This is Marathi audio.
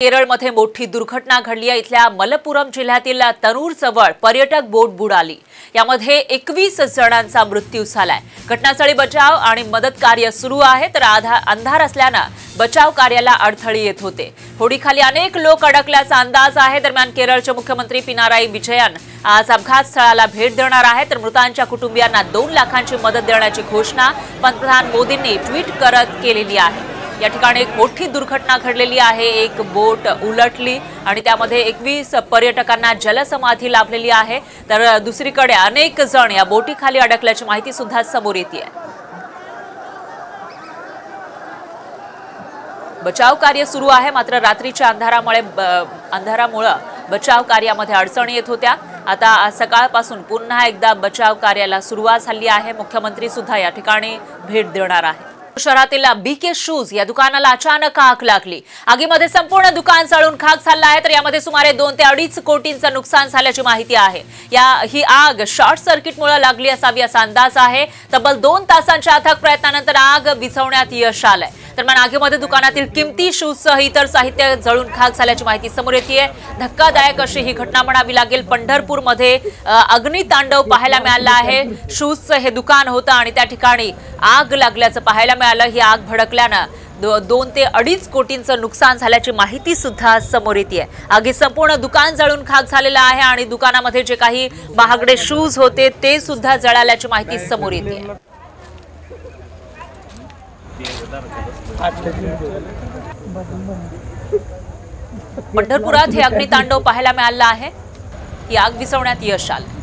केरळमध्ये मोठी दुर्घटना घडली आहे. इथल्या मलपुरम जिल्ह्यातील तरूर जवळ पर्यटक बोट बुडाली. यामध्ये एकवीस जणांचा मृत्यू झालाय. घटनास्थळी बचाव आणि मदत कार्य सुरू आहे तर आधा अंधार असल्यानं बचाव कार्याला अडथळे येत होते. होडीखाली अनेक लोक अडकल्याचा अंदाज आहे. दरम्यान केरळचे मुख्यमंत्री पिनाराई विजयन आज अपघात स्थळाला भेट देणार आहे तर मृतांच्या कुटुंबियांना दोन लाखांची मदत देण्याची घोषणा पंतप्रधान मोदींनी ट्विट करत केलेली आहे. या ठिकाणी एक मोठी दुर्घटना घडलेली आहे. एक बोट उलटली आणि त्यामध्ये एकवीस पर्यटकांना जलसमाधी लाभलेली आहे. तर दुसरीकडे अनेक जण या बोटीखाली अडकल्याची माहिती सुद्धा समोर येते. बचाव कार्य सुरू आहे. मात्र रात्रीच्या अंधारामुळे ब- अंधारामुळं बचाव कार्यामध्ये अडचणी येत होत्या. आता सकाळपासून पुन्हा एकदा बचाव कार्याला सुरुवात झाली आहे. मुख्यमंत्री सुद्धा या ठिकाणी भेट देणार आहे शहरातील बीके शूज या दुकानाला अचानक आग लागली. आगीमध्ये संपूर्ण दुकान सळून खाक झाला आहे तर यामध्ये सुमारे दोन ते अडीच कोटींचं नुकसान झाल्याची माहिती आहे. या ही आग शॉर्ट सर्किटमुळे लागली असावी असा अंदाज आहे. तब्बल दोन तासांच्या अथक प्रयत्नानंतर आग विझवण्यात यश आलंय. दरम्यान आगीमध्ये दुकानातील किमती शूजसह इतर साहित्य जळून खाक झाल्याची माहिती समोर येते धक्कादायक अशी ही घटना म्हणावी लागेल. पंढरपूरमध्ये अग्नितांडव पाहायला मिळाला आहे. शूजचं हे दुकान होतं आणि त्या ठिकाणी आग लागल्याचं पाहायला मिळालं. ही आग भडकल्यानं दो- दोन ते अडीच कोटींचं नुकसान झाल्याची माहिती सुद्धा समोर येते आगी संपूर्ण दुकान जळून खाक झालेलं आहे आणि दुकानामध्ये जे काही महागडे शूज होते ते सुद्धा जळाल्याची माहिती समोर येते पंढरपुरात हे अग्नितांडव पाहायला मिळालं आहे. ही आग विसवण्यात यश आलं.